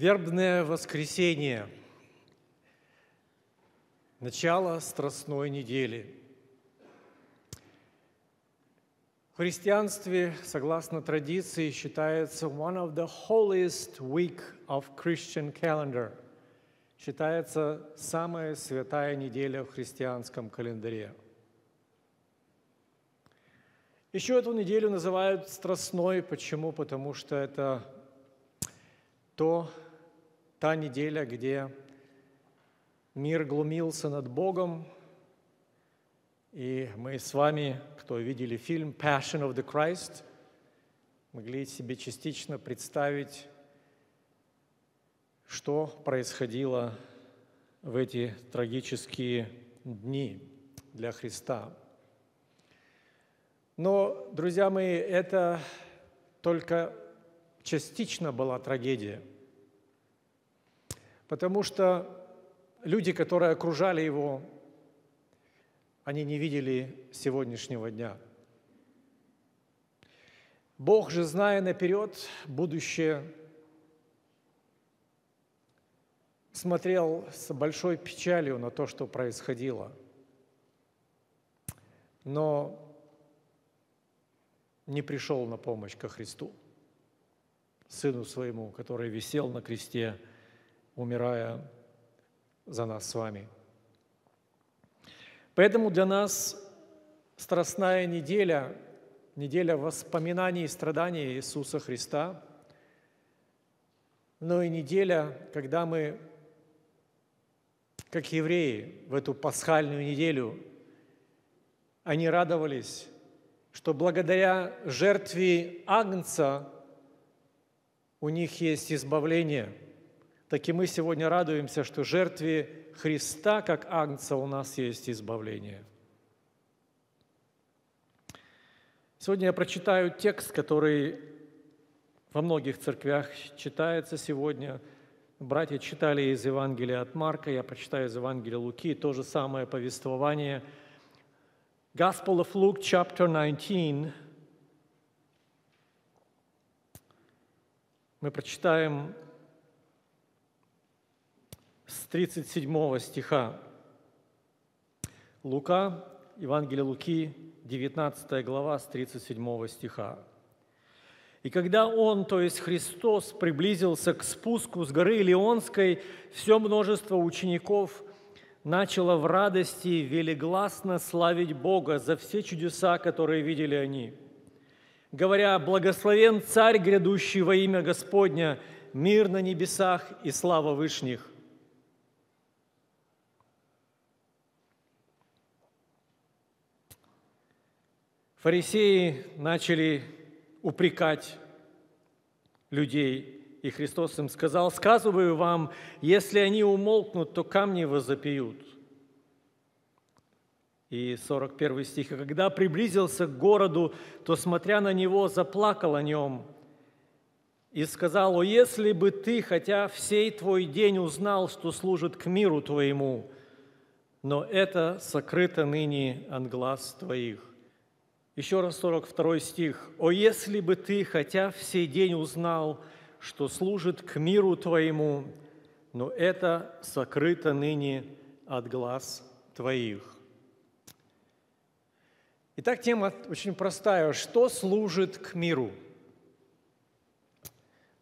Вербное воскресенье, начало Страстной недели. В христианстве, согласно традиции, считается one of the holiest week of Christian calendar. Считается самая святая неделя в христианском календаре. Еще эту неделю называют страстной. Почему? Потому что это то, та неделя, где мир глумился над Богом, и мы с вами, кто видели фильм Passion of the Christ, могли себе частично представить, что происходило в эти трагические дни для Христа. Но, друзья мои, это только частично была трагедия. Потому что люди, которые окружали его, они не видели сегодняшнего дня. Бог же, зная наперед будущее, смотрел с большой печалью на то, что происходило. Но не пришел на помощь ко Христу, Сыну Своему, который висел на кресте, умирая за нас с вами. Поэтому для нас Страстная неделя, неделя воспоминаний и страданий Иисуса Христа, но и неделя, когда мы, как евреи, в эту пасхальную неделю, они радовались что благодаря жертве Агнца у них есть избавление. Так и мы сегодня радуемся, что жертве Христа, как Агнца, у нас есть избавление. Сегодня я прочитаю текст, который во многих церквях читается сегодня. Братья читали из Евангелия от Марка, я прочитаю из Евангелия Луки, то же самое повествование – Gospel of Luke, chapter 19. Мы прочитаем с 37 стиха. Лука, Евангелие Луки, 19 глава, с 37 стиха. «И когда Он, то есть Христос, приблизился к спуску с горы Леонской, все множество учеников – начало в радости велигласно славить Бога за все чудеса, которые видели они, говоря, «Благословен Царь, грядущий во имя Господня, мир на небесах и слава вышних». Фарисеи начали упрекать людей – и Христос им сказал, «Сказываю вам, если они умолкнут, то камни возопьют». И 41 стих. «И когда приблизился к городу, то, смотря на него, заплакал о нем и сказал, «О, если бы ты, хотя всей твой день узнал, что служит к миру твоему, но это сокрыто ныне от глаз твоих». Еще раз 42 стих. «О, если бы ты, хотя всей день узнал, что служит к миру Твоему, но это сокрыто ныне от глаз Твоих». Итак, тема очень простая. Что служит к миру?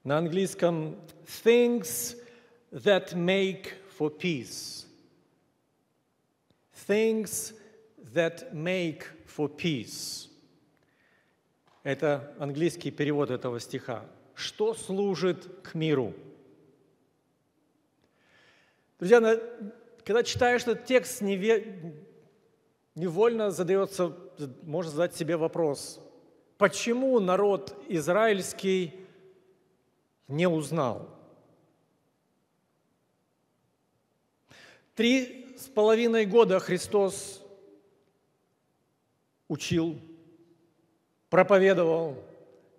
На английском «things that make for peace». Things that make for peace. Это английский перевод этого стиха что служит к миру. Друзья, когда читаешь этот текст, невольно задается, можно задать себе вопрос, почему народ израильский не узнал? Три с половиной года Христос учил, проповедовал,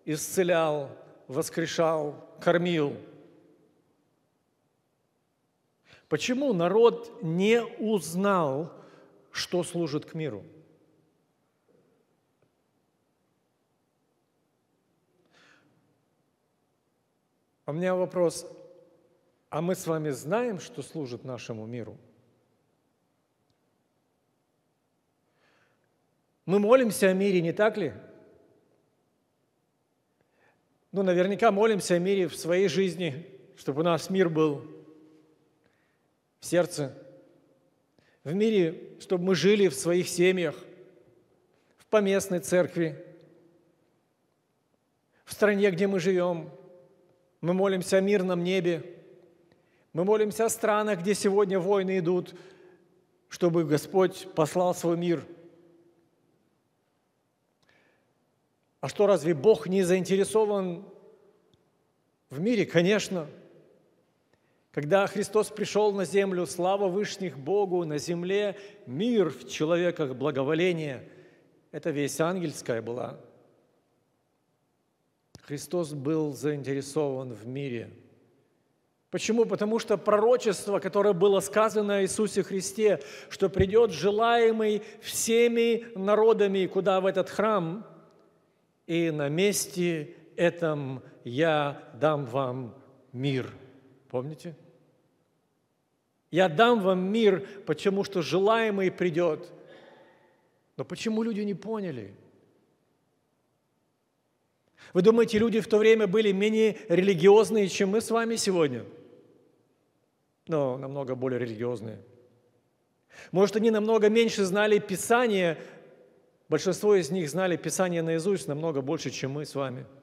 исцелял, воскрешал, кормил. Почему народ не узнал, что служит к миру? У меня вопрос, А мы с вами знаем, что служит нашему миру. Мы молимся о мире, не так ли? Ну, наверняка молимся о мире в своей жизни, чтобы у нас мир был в сердце, в мире, чтобы мы жили в своих семьях, в поместной церкви, в стране, где мы живем. Мы молимся о мирном небе. Мы молимся о странах, где сегодня войны идут, чтобы Господь послал свой мир. А что, разве Бог не заинтересован в мире? Конечно – когда Христос пришел на землю, слава Вышних Богу, на земле мир в человеках, благоволение. Это весть ангельская была. Христос был заинтересован в мире. Почему? Потому что пророчество, которое было сказано Иисусе Христе, что придет желаемый всеми народами куда в этот храм, и на месте этом я дам вам мир – Помните? Я дам вам мир, потому что желаемый придет. Но почему люди не поняли? Вы думаете, люди в то время были менее религиозные, чем мы с вами сегодня? Но намного более религиозные. Может, они намного меньше знали Писание, большинство из них знали Писание наизусть намного больше, чем мы с вами –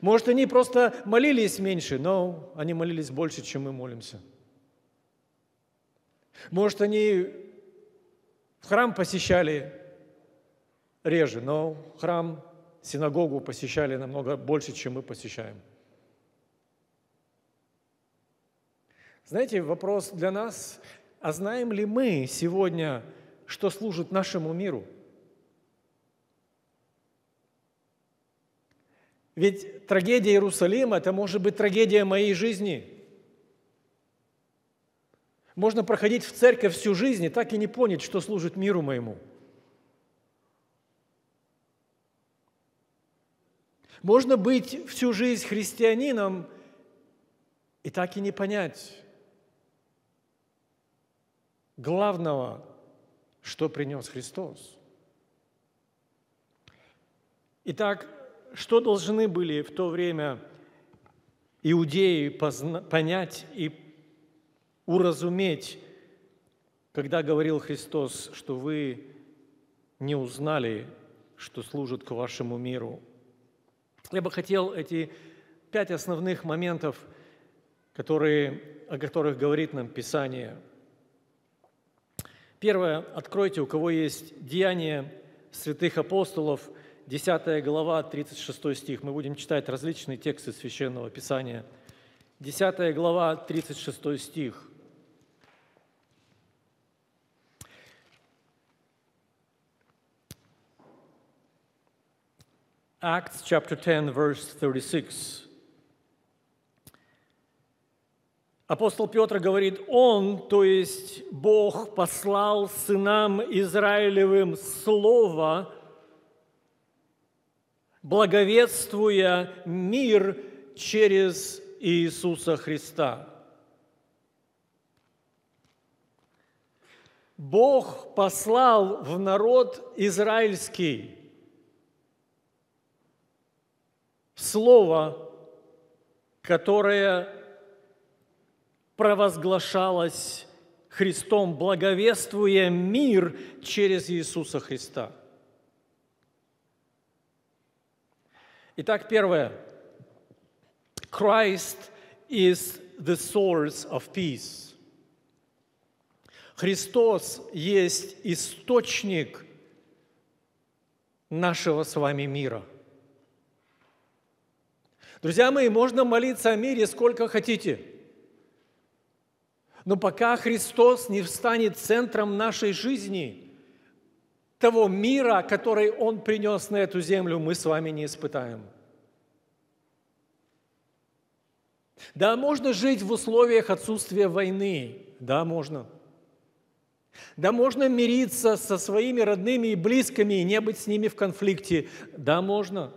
может, они просто молились меньше, но они молились больше, чем мы молимся. Может, они в храм посещали реже, но храм, синагогу посещали намного больше, чем мы посещаем. Знаете, вопрос для нас, а знаем ли мы сегодня, что служит нашему миру – Ведь трагедия Иерусалима – это может быть трагедия моей жизни. Можно проходить в церковь всю жизнь и так и не понять, что служит миру моему. Можно быть всю жизнь христианином и так и не понять главного, что принес Христос. Итак, что должны были в то время иудеи понять и уразуметь, когда говорил Христос, что вы не узнали, что служит к вашему миру. Я бы хотел эти пять основных моментов, которые, о которых говорит нам Писание. Первое. Откройте, у кого есть деяния святых апостолов – 10 глава, 36 стих. Мы будем читать различные тексты Священного Писания. 10 глава, 36 стих. Acts chapter 10, verse 36. Апостол Петр говорит, Он, то есть Бог, послал сынам Израилевым Слово, благовествуя мир через Иисуса Христа. Бог послал в народ израильский слово, которое провозглашалось Христом, благовествуя мир через Иисуса Христа – Итак, первое. Christ is the source of peace. Христос есть источник нашего с вами мира. Друзья мои, можно молиться о мире сколько хотите. Но пока Христос не встанет центром нашей жизни – того мира, который Он принес на эту землю, мы с вами не испытаем. Да, можно жить в условиях отсутствия войны. Да, можно. Да, можно мириться со своими родными и близкими и не быть с ними в конфликте. Да, можно.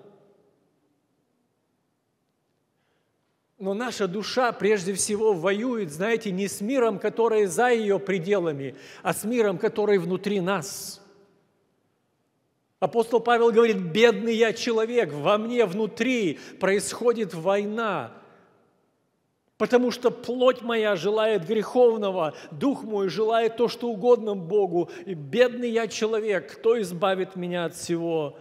Но наша душа прежде всего воюет, знаете, не с миром, который за ее пределами, а с миром, который внутри нас. Апостол Павел говорит, бедный я человек, во мне внутри происходит война, потому что плоть моя желает греховного, дух мой желает то, что угодно Богу, и бедный я человек, кто избавит меня от всего?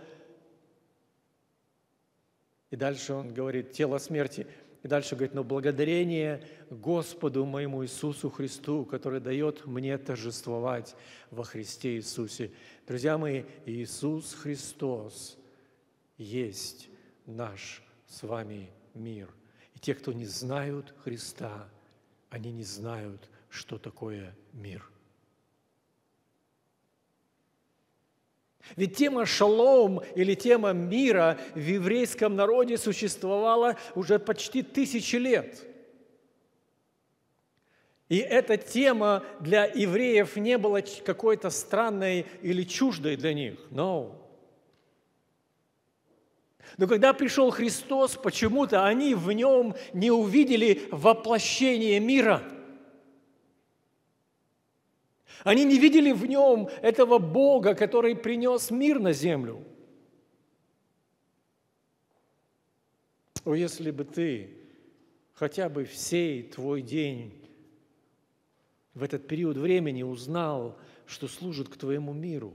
И дальше он говорит, тело смерти – и дальше говорит, но благодарение Господу моему Иисусу Христу, который дает мне торжествовать во Христе Иисусе. Друзья мои, Иисус Христос есть наш с вами мир. И те, кто не знают Христа, они не знают, что такое мир. Ведь тема шалом или тема мира в еврейском народе существовала уже почти тысячи лет. И эта тема для евреев не была какой-то странной или чуждой для них. No. Но когда пришел Христос, почему-то они в нем не увидели воплощение мира – они не видели в нем этого Бога, который принес мир на землю. О, если бы ты хотя бы всей твой день в этот период времени узнал, что служит к твоему миру.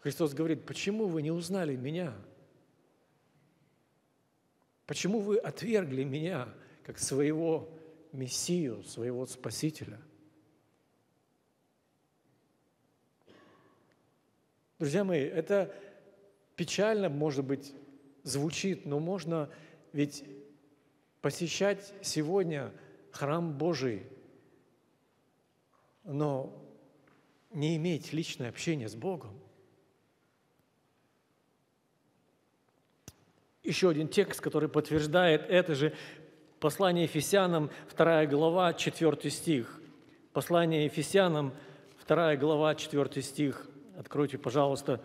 Христос говорит, почему вы не узнали меня? Почему вы отвергли меня как своего Мессию, своего Спасителя. Друзья мои, это печально, может быть, звучит, но можно ведь посещать сегодня храм Божий, но не иметь личное общение с Богом. Еще один текст, который подтверждает это же, Послание Ефесянам, 2 глава, 4 стих. Послание Ефесянам, 2 глава, 4 стих. Откройте, пожалуйста.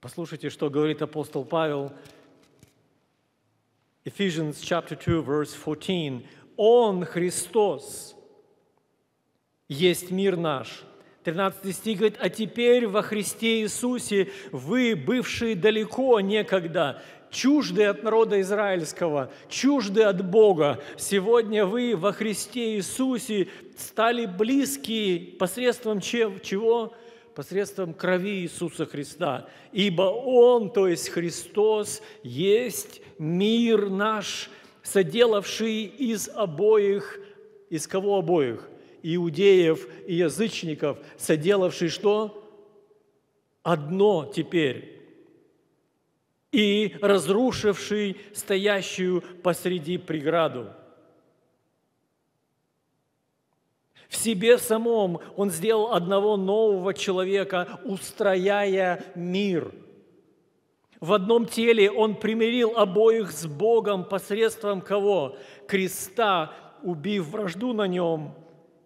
Послушайте, что говорит апостол Павел. Ephesians chapter 2, verse 14. Он, Христос, есть мир наш – 13 стих говорит, «А теперь во Христе Иисусе вы, бывшие далеко некогда, чужды от народа израильского, чужды от Бога, сегодня вы во Христе Иисусе стали близкие посредством чего? Посредством крови Иисуса Христа. Ибо Он, то есть Христос, есть мир наш, соделавший из обоих, из кого обоих? Иудеев и язычников, соделавший что? Одно теперь. И разрушивший стоящую посреди преграду. В себе самом он сделал одного нового человека, устрояя мир. В одном теле он примирил обоих с Богом посредством кого? Креста, убив вражду на нем –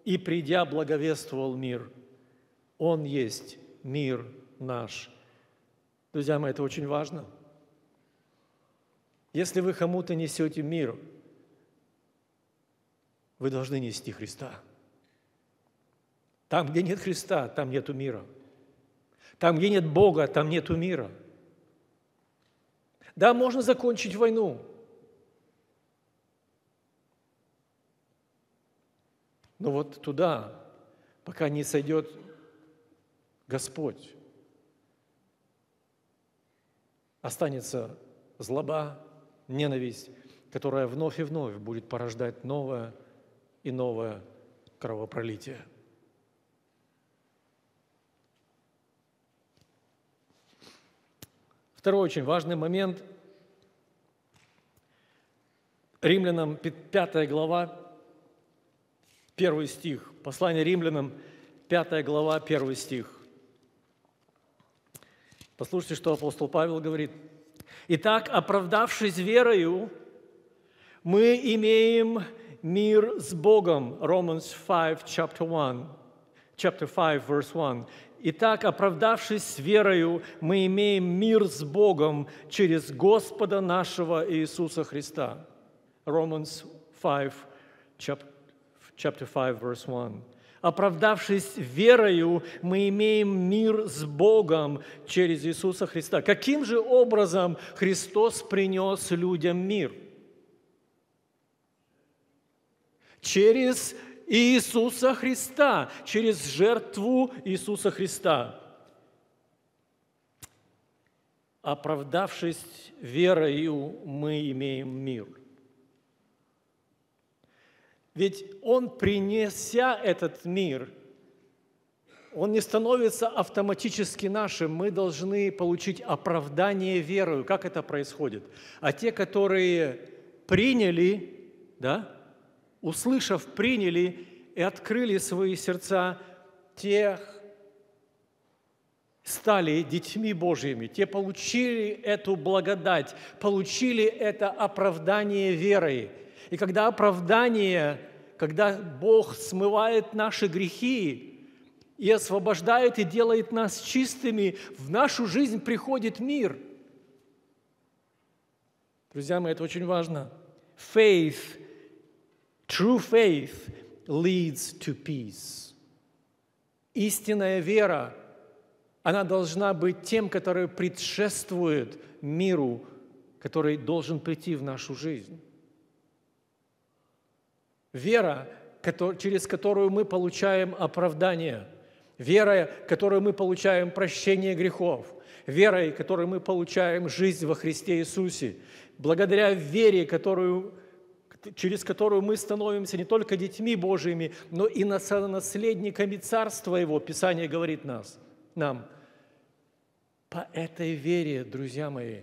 и, придя, благовествовал мир. Он есть мир наш. Друзья мои, это очень важно. Если вы кому-то несете мир, вы должны нести Христа. Там, где нет Христа, там нету мира. Там, где нет Бога, там нету мира. Да, можно закончить войну, Но вот туда, пока не сойдет Господь, останется злоба, ненависть, которая вновь и вновь будет порождать новое и новое кровопролитие. Второй очень важный момент. Римлянам 5 глава, Первый стих. Послание римлянам, пятая глава, первый стих. Послушайте, что апостол Павел говорит. «Итак, оправдавшись верою, мы имеем мир с Богом». Romans 5, chapter 1. Chapter 5, verse 1. Итак, оправдавшись верою, мы имеем мир с Богом через Господа нашего Иисуса Христа. Romans 5, chapter 5, verse 1. Оправдавшись верою, мы имеем мир с Богом через Иисуса Христа. Каким же образом Христос принес людям мир? Через Иисуса Христа, через жертву Иисуса Христа. Оправдавшись верою, мы имеем мир. Ведь Он, принеся этот мир, он не становится автоматически нашим. Мы должны получить оправдание верою. Как это происходит? А те, которые приняли, да, услышав, приняли и открыли свои сердца, тех стали детьми Божьими, те получили эту благодать, получили это оправдание верой. И когда оправдание, когда Бог смывает наши грехи и освобождает и делает нас чистыми, в нашу жизнь приходит мир. Друзья мои, это очень важно. Faith True faith leads to peace. Истинная вера, она должна быть тем, который предшествует миру, который должен прийти в нашу жизнь. Вера, через которую мы получаем оправдание, вера, которой мы получаем прощение грехов, верой, которой мы получаем жизнь во Христе Иисусе, благодаря вере, которую через которую мы становимся не только детьми Божьими, но и наследниками Царства Его, Писание говорит нас, нам. По этой вере, друзья мои,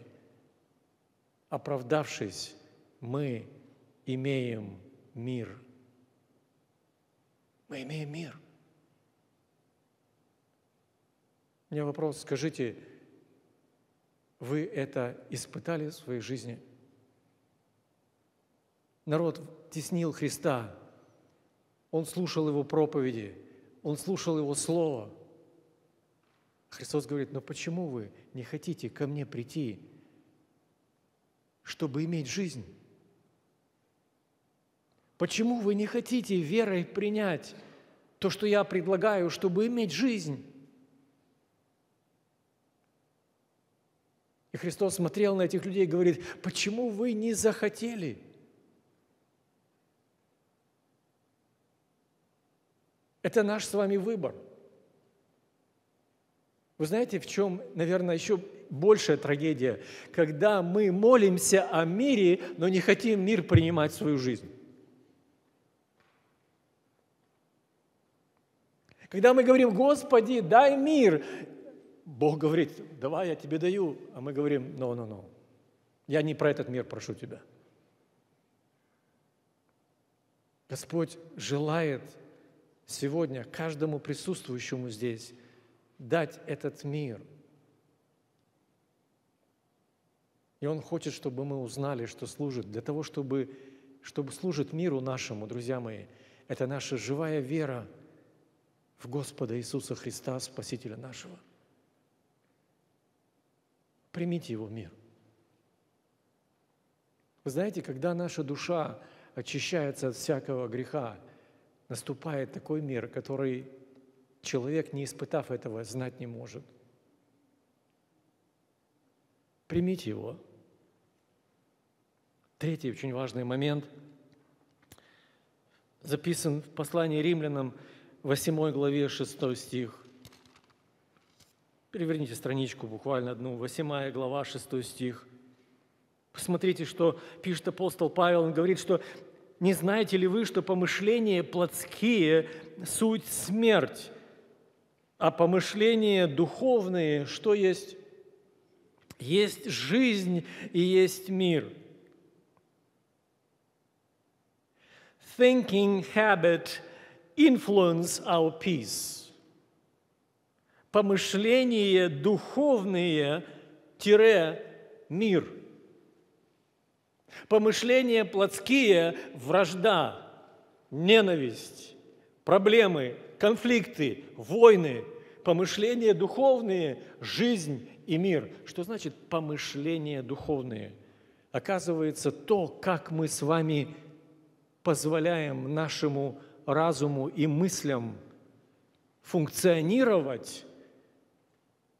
оправдавшись, мы имеем мир. Мы имеем мир. У меня вопрос, скажите, вы это испытали в своей жизни – народ теснил Христа, он слушал Его проповеди, он слушал Его Слово. Христос говорит, но почему вы не хотите ко мне прийти, чтобы иметь жизнь? Почему вы не хотите верой принять то, что я предлагаю, чтобы иметь жизнь? И Христос смотрел на этих людей и говорит, почему вы не захотели – Это наш с вами выбор. Вы знаете, в чем, наверное, еще большая трагедия? Когда мы молимся о мире, но не хотим мир принимать в свою жизнь. Когда мы говорим, Господи, дай мир, Бог говорит, давай, я тебе даю. А мы говорим, no, no, no, я не про этот мир прошу тебя. Господь желает сегодня каждому присутствующему здесь дать этот мир. И Он хочет, чтобы мы узнали, что служит, для того, чтобы, чтобы служит миру нашему, друзья мои. Это наша живая вера в Господа Иисуса Христа, Спасителя нашего. Примите Его мир. Вы знаете, когда наша душа очищается от всякого греха – наступает такой мир, который человек, не испытав этого, знать не может. Примите его. Третий очень важный момент записан в послании римлянам, 8 главе, 6 стих. Переверните страничку буквально одну, 8 глава, 6 стих. Посмотрите, что пишет апостол Павел. Он говорит, что не знаете ли вы, что помышления плотские – суть смерть, а помышления духовные, что есть? Есть жизнь и есть мир. Thinking habit influence our peace. Помышления духовные – мир – Помышления плотские – вражда, ненависть, проблемы, конфликты, войны. помышления духовные, жизнь и мир. Что значит помышления духовные? Оказывается, то, как мы с вами позволяем нашему разуму и мыслям функционировать,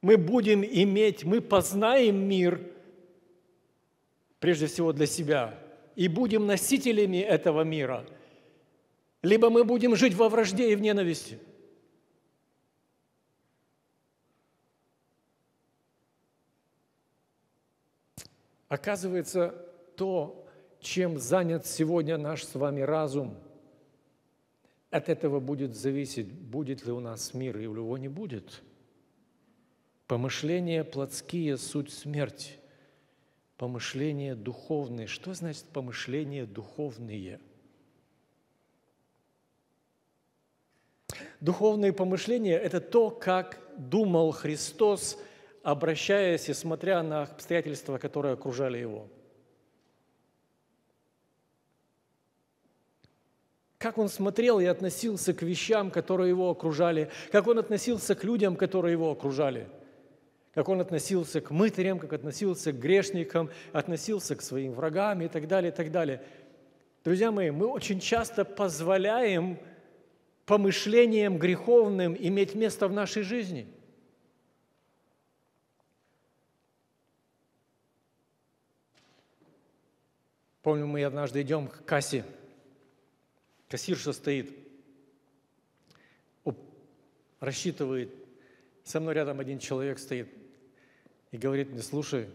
мы будем иметь, мы познаем мир, прежде всего для себя, и будем носителями этого мира, либо мы будем жить во вражде и в ненависти. Оказывается, то, чем занят сегодня наш с вами разум, от этого будет зависеть, будет ли у нас мир, или его не будет. Помышления плотские – суть смерть. Помышления духовные. Что значит помышления духовные? Духовные помышления – это то, как думал Христос – обращаясь и смотря на обстоятельства, которые окружали его. Как он смотрел и относился к вещам, которые его окружали, как он относился к людям, которые его окружали, как он относился к мытарям, как относился к грешникам, относился к своим врагам и так далее, и так далее. Друзья мои, мы очень часто позволяем помышлениям греховным иметь место в нашей жизни – Помню, мы однажды идем к кассе, кассирша стоит, рассчитывает, со мной рядом один человек стоит и говорит мне, слушай,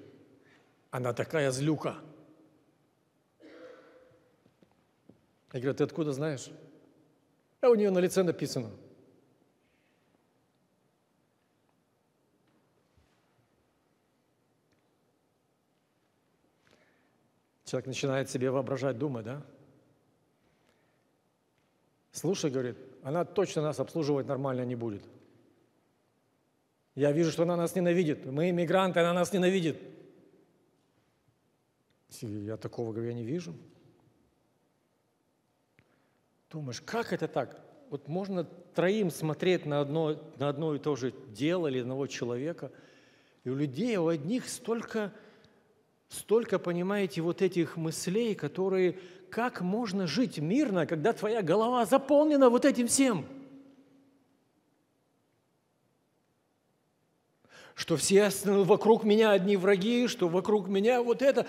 она такая злюка. Я говорю, ты откуда знаешь? А у нее на лице написано – Человек начинает себе воображать, думать, да? Слушай, говорит, она точно нас обслуживать нормально не будет. Я вижу, что она нас ненавидит. Мы иммигранты, она нас ненавидит. Я такого, говорю, я не вижу. Думаешь, как это так? Вот можно троим смотреть на одно, на одно и то же дело или одного человека, и у людей, у одних столько столько, понимаете, вот этих мыслей, которые, как можно жить мирно, когда твоя голова заполнена вот этим всем? Что все вокруг меня одни враги, что вокруг меня вот это.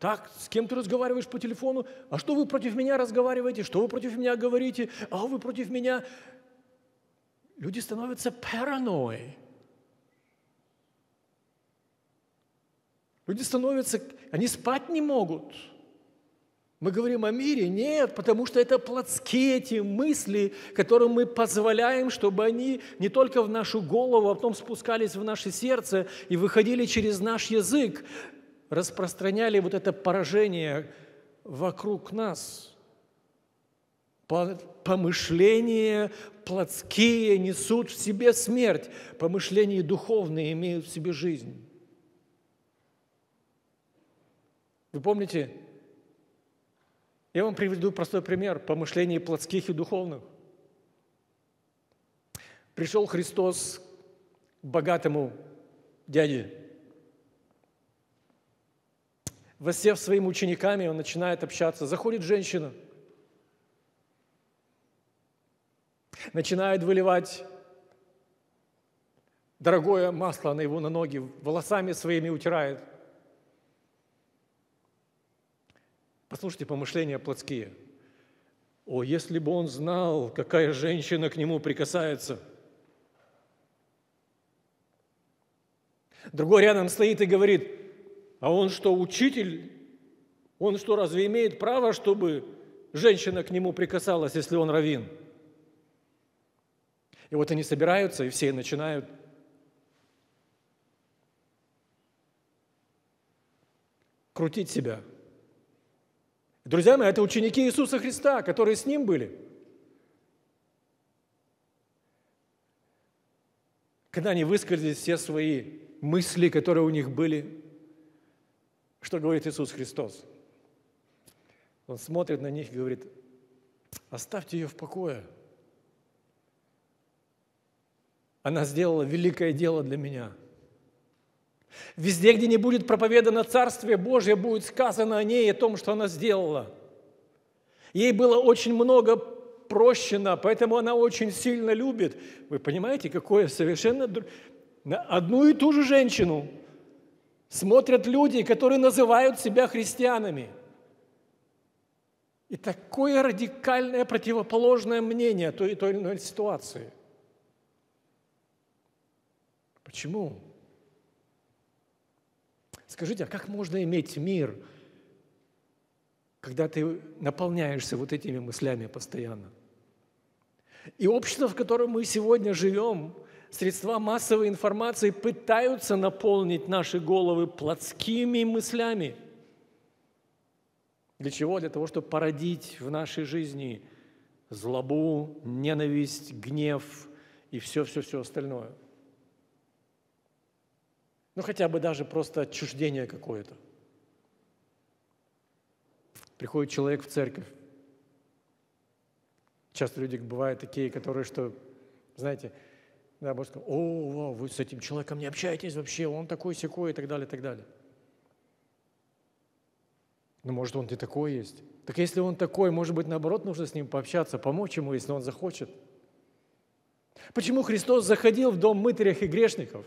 Так, с кем ты разговариваешь по телефону? А что вы против меня разговариваете? Что вы против меня говорите? А вы против меня? Люди становятся паранойей. Люди становятся, они спать не могут. Мы говорим о мире? Нет, потому что это плотские эти мысли, которым мы позволяем, чтобы они не только в нашу голову, а потом спускались в наше сердце и выходили через наш язык, распространяли вот это поражение вокруг нас. Помышления плотские несут в себе смерть, помышления духовные имеют в себе жизнь. Вы помните, я вам приведу простой пример помышлений плотских и духовных. Пришел Христос к богатому дяде. Воссев своими учениками, он начинает общаться. Заходит женщина, начинает выливать дорогое масло на его на ноги, волосами своими утирает – Послушайте помышления плотские. О, если бы он знал, какая женщина к нему прикасается. Другой рядом стоит и говорит, а он что, учитель? Он что, разве имеет право, чтобы женщина к нему прикасалась, если он равин? И вот они собираются, и все начинают крутить себя – Друзья мои, это ученики Иисуса Христа, которые с Ним были. Когда они высказали все свои мысли, которые у них были, что говорит Иисус Христос? Он смотрит на них и говорит, оставьте ее в покое. она сделала великое дело для меня. Везде, где не будет проповедано Царствие Божье, будет сказано о ней и о том, что она сделала. Ей было очень много прощено, поэтому она очень сильно любит. Вы понимаете, какое совершенно... На одну и ту же женщину смотрят люди, которые называют себя христианами. И такое радикальное противоположное мнение той, той или иной ситуации. Почему? Скажите, а как можно иметь мир, когда ты наполняешься вот этими мыслями постоянно? И общество, в котором мы сегодня живем, средства массовой информации пытаются наполнить наши головы плотскими мыслями. Для чего? Для того, чтобы породить в нашей жизни злобу, ненависть, гнев и все-все-все остальное. Ну, хотя бы даже просто отчуждение какое-то. Приходит человек в церковь. Часто люди бывают такие, которые, что, знаете, да, может сказать, о, вы с этим человеком не общаетесь вообще, он такой секой и так далее, и так далее. Ну, может, он не такой есть. Так если он такой, может быть, наоборот, нужно с ним пообщаться, помочь ему, если он захочет. Почему Христос заходил в дом мытарях и грешников?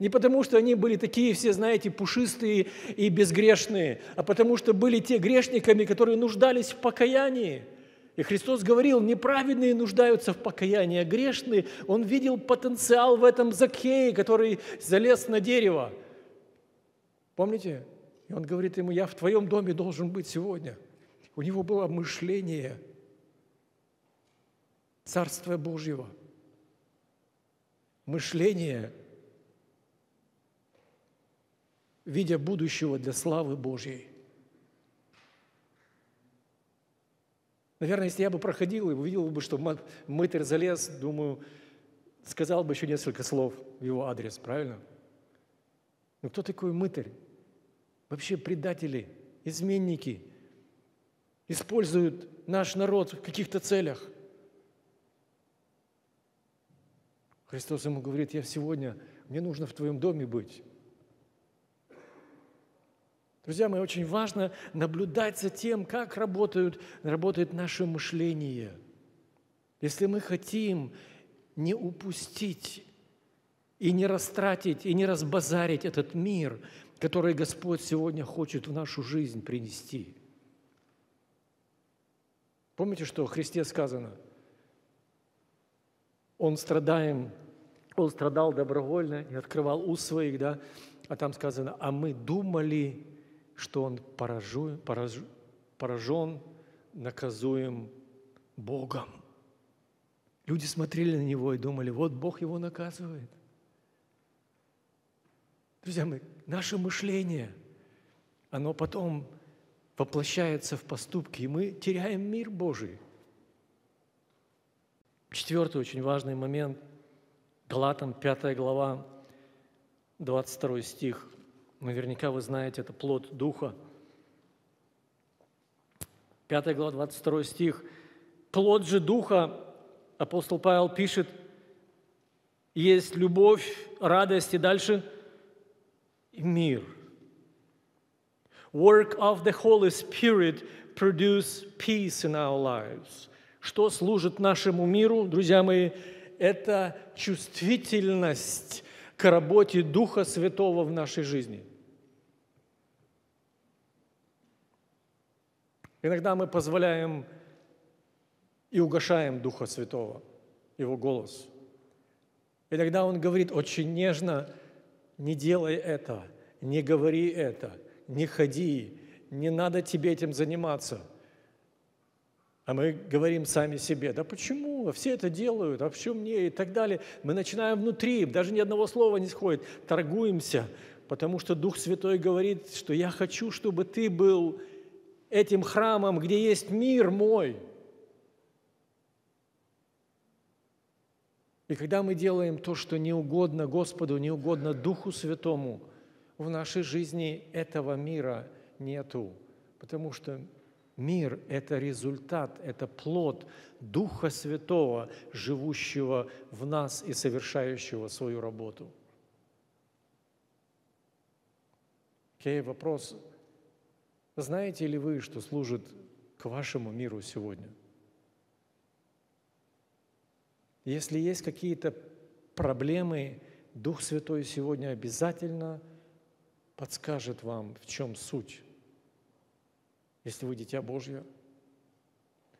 Не потому, что они были такие все, знаете, пушистые и безгрешные, а потому что были те грешниками, которые нуждались в покаянии – и Христос говорил, неправедные нуждаются в покаянии, а грешные, Он видел потенциал в этом Закхее, который залез на дерево. Помните? И Он говорит ему, я в твоем доме должен быть сегодня. У него было мышление Царства Божьего. Мышление, видя будущего для славы Божьей. Наверное, если я бы проходил и увидел бы, что мытарь залез, думаю, сказал бы еще несколько слов в его адрес, правильно? Но кто такой мытарь? Вообще предатели, изменники, используют наш народ в каких-то целях. Христос ему говорит, я сегодня, мне нужно в твоем доме быть. Друзья мои, очень важно наблюдать за тем, как работают, работает наше мышление. Если мы хотим не упустить и не растратить, и не разбазарить этот мир, который Господь сегодня хочет в нашу жизнь принести. Помните, что о Христе сказано? Он страдаем, он страдал добровольно и открывал уст своих, да? А там сказано, а мы думали, что он поражу, пораж, поражен, наказуем Богом. Люди смотрели на него и думали, вот Бог его наказывает. Друзья мои, наше мышление, оно потом воплощается в поступки, и мы теряем мир Божий. Четвертый очень важный момент. Галатам 5 глава, 22 стих. Наверняка вы знаете, это плод Духа. 5 глава, 22 стих. Плод же Духа, апостол Павел пишет, есть любовь, радость и дальше мир. Work of the Holy Spirit produce peace in our lives. Что служит нашему миру, друзья мои? Это чувствительность к работе Духа Святого в нашей жизни – Иногда мы позволяем и угошаем Духа Святого, Его голос. Иногда Он говорит очень нежно, не делай это, не говори это, не ходи, не надо тебе этим заниматься. А мы говорим сами себе, да почему? Все это делают, а почему мне? И так далее. Мы начинаем внутри, даже ни одного слова не сходит, торгуемся, потому что Дух Святой говорит, что я хочу, чтобы ты был этим храмом, где есть мир мой. И когда мы делаем то, что не угодно Господу, не угодно Духу Святому, в нашей жизни этого мира нету, потому что Мир – это результат, это плод Духа Святого, живущего в нас и совершающего свою работу. Окей, okay, вопрос. Знаете ли вы, что служит к вашему миру сегодня? Если есть какие-то проблемы, Дух Святой сегодня обязательно подскажет вам, в чем суть, если вы дитя Божье.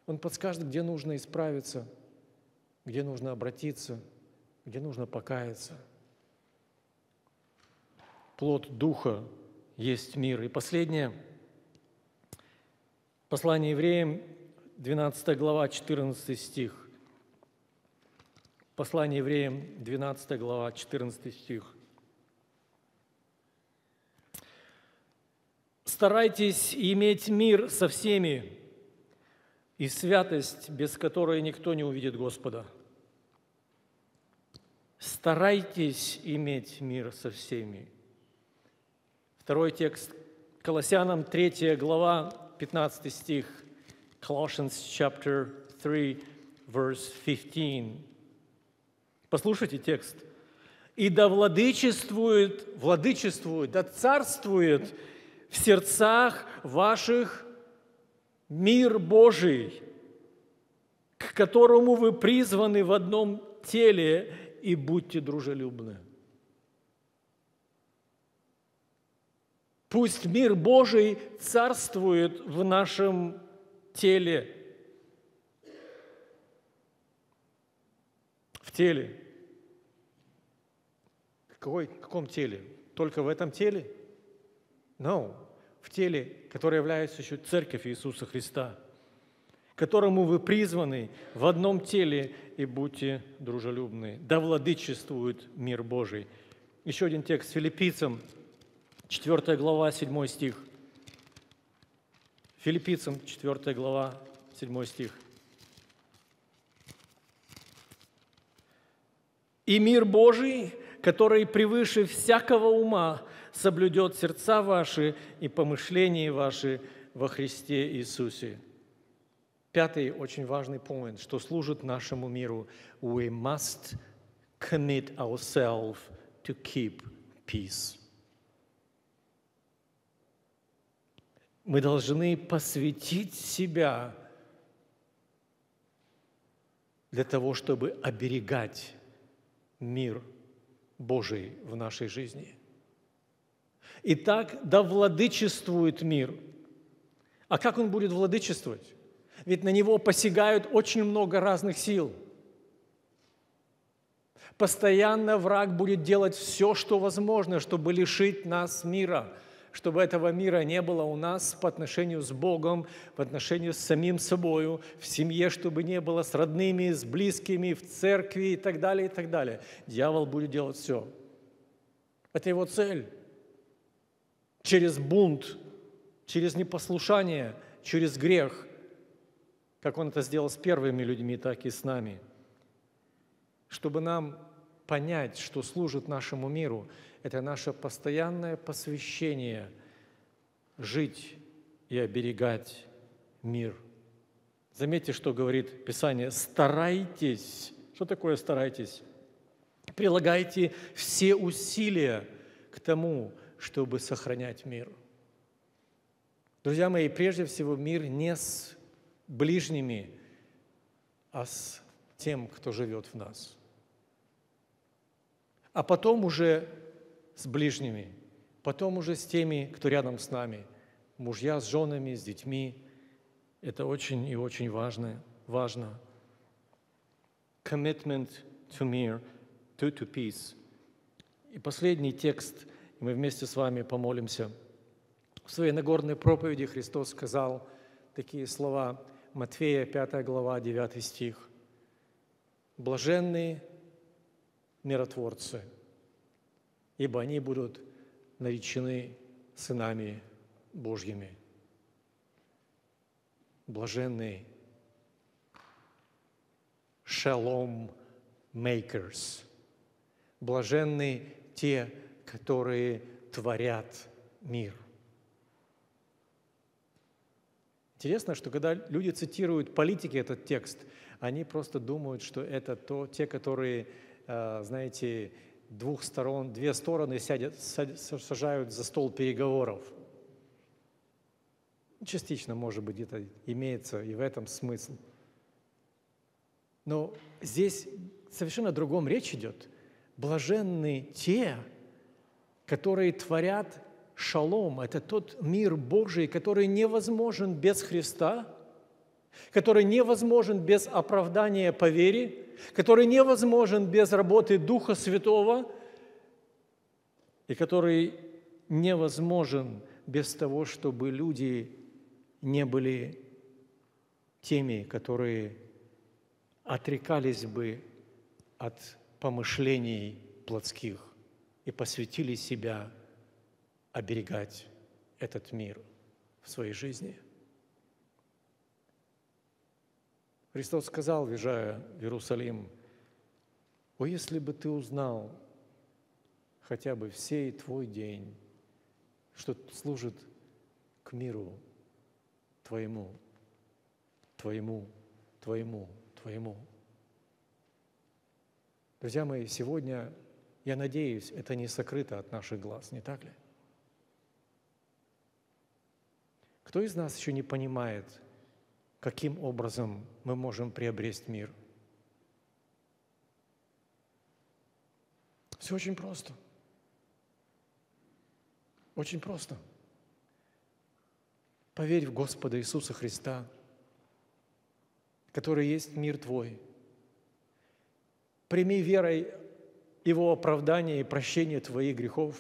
Он подскажет, где нужно исправиться, где нужно обратиться, где нужно покаяться. Плод Духа есть мир. И последнее, послание евреям, 12 глава, 14 стих. Послание евреям, 12 глава, 14 стих. Старайтесь иметь мир со всеми и святость, без которой никто не увидит Господа. Старайтесь иметь мир со всеми. Второй текст Колоссянам 3 глава, 15 стих. Colossians chapter 3, verse 15. Послушайте текст. «И да владычествует, владычествует, да царствует в сердцах ваших мир Божий, к которому вы призваны в одном теле, и будьте дружелюбны». Пусть мир Божий царствует в нашем теле – в теле. В какой, в каком теле? Только в этом теле? No. В теле, которое является еще церковь Иисуса Христа, которому вы призваны в одном теле и будьте дружелюбны. Да владычествует мир Божий. Еще один текст филиппийцам, 4 глава, 7 стих. Филиппийцам, 4 глава, 7 стих. И мир Божий, который превыше всякого ума, соблюдет сердца ваши и помышления ваши во Христе Иисусе. Пятый очень важный пункт, что служит нашему миру. We must commit ourselves to keep peace. Мы должны посвятить себя для того, чтобы оберегать мир Божий в нашей жизни. Итак, да владычествует мир. А как он будет владычествовать? Ведь на него посягают очень много разных сил. Постоянно враг будет делать все, что возможно, чтобы лишить нас мира – чтобы этого мира не было у нас по отношению с Богом, по отношению с самим собою, в семье, чтобы не было с родными, с близкими, в церкви и так далее, и так далее. Дьявол будет делать все. Это его цель. Через бунт, через непослушание, через грех, как он это сделал с первыми людьми, так и с нами. Чтобы нам понять, что служит нашему миру – это наше постоянное посвящение жить и оберегать мир. Заметьте, что говорит Писание. Старайтесь. Что такое старайтесь? Прилагайте все усилия к тому, чтобы сохранять мир. Друзья мои, прежде всего мир не с ближними, а с тем, кто живет в нас. А потом уже с ближними, потом уже с теми, кто рядом с нами, мужья с женами, с детьми. Это очень и очень важно. важно. Commitment to me, to, to peace. И последний текст, и мы вместе с вами помолимся. В своей Нагорной проповеди Христос сказал такие слова, Матфея, 5 глава, 9 стих. «Блаженные миротворцы – ибо они будут наречены сынами Божьими. Блаженные шалом makers. Блаженны те, которые творят мир. Интересно, что когда люди цитируют политики этот текст, они просто думают, что это то, те, которые, э, знаете, двух сторон, две стороны сядят, сажают за стол переговоров. Частично, может быть, где-то имеется и в этом смысл. Но здесь совершенно о другом речь идет. Блаженны те, которые творят шалом. Это тот мир Божий, который невозможен без Христа, который невозможен без оправдания по вере, который невозможен без работы Духа Святого и который невозможен без того, чтобы люди не были теми, которые отрекались бы от помышлений плотских и посвятили себя оберегать этот мир в своей жизни. Христос сказал, въезжая в Иерусалим, «О, если бы ты узнал хотя бы всей твой день, что служит к миру твоему, твоему, твоему, твоему». Друзья мои, сегодня, я надеюсь, это не сокрыто от наших глаз, не так ли? Кто из нас еще не понимает, каким образом мы можем приобрести мир? Все очень просто. Очень просто. Поверь в Господа Иисуса Христа, который есть мир твой. Прими верой Его оправдание и прощение твоих грехов.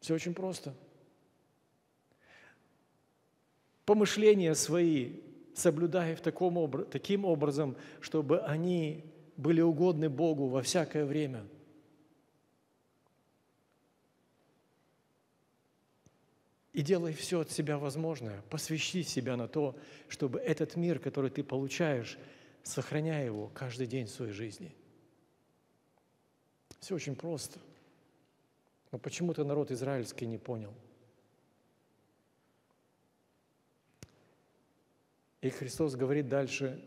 Все очень просто – помышления свои соблюдая в таком таким образом, чтобы они были угодны Богу во всякое время. И делай все от себя возможное, посвящи себя на то, чтобы этот мир, который ты получаешь, сохраняя его каждый день своей жизни. Все очень просто. Но почему-то народ израильский не понял – И Христос говорит дальше,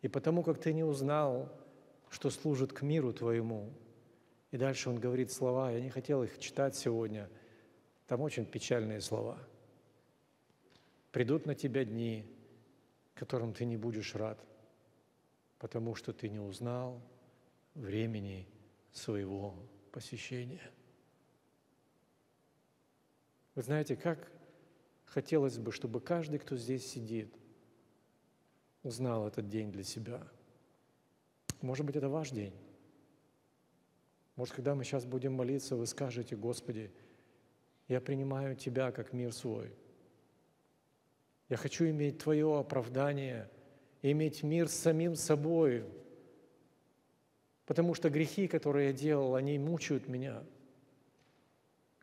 и потому как ты не узнал, что служит к миру твоему. И дальше он говорит слова, я не хотел их читать сегодня, там очень печальные слова. Придут на тебя дни, которым ты не будешь рад, потому что ты не узнал времени своего посещения. Вы знаете, как хотелось бы, чтобы каждый, кто здесь сидит – узнал этот день для себя. Может быть, это ваш день. Может, когда мы сейчас будем молиться, вы скажете, Господи, я принимаю Тебя как мир свой. Я хочу иметь Твое оправдание, иметь мир с самим собой, потому что грехи, которые я делал, они мучают меня.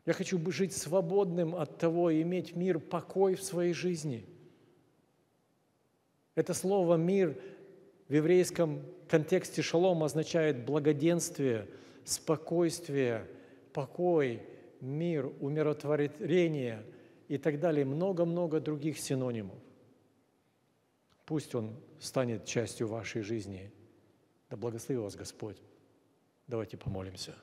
Я хочу жить свободным от того, иметь мир, покой в своей жизни – это слово «мир» в еврейском контексте шалом означает благоденствие, спокойствие, покой, мир, умиротворение и так далее. Много-много других синонимов. Пусть он станет частью вашей жизни. Да благослови вас Господь. Давайте помолимся.